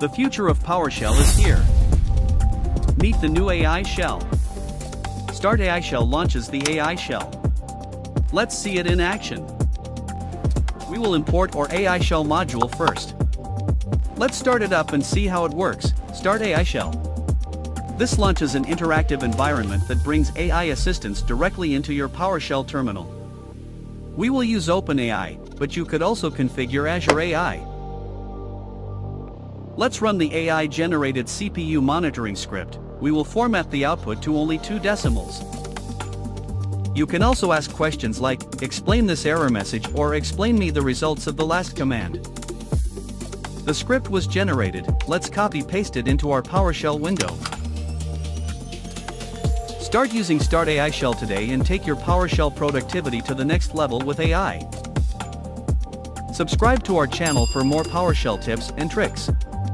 The future of PowerShell is here. Meet the new AI Shell. Start AI Shell launches the AI Shell. Let's see it in action. We will import our AI Shell module first. Let's start it up and see how it works. Start AI Shell. This launches an interactive environment that brings AI assistance directly into your PowerShell terminal. We will use OpenAI, but you could also configure Azure AI. Let's run the AI-generated CPU monitoring script. We will format the output to only two decimals. You can also ask questions like, explain this error message or explain me the results of the last command. The script was generated, let's copy-paste it into our PowerShell window. Start using Start AI Shell today and take your PowerShell productivity to the next level with AI. Subscribe to our channel for more PowerShell tips and tricks.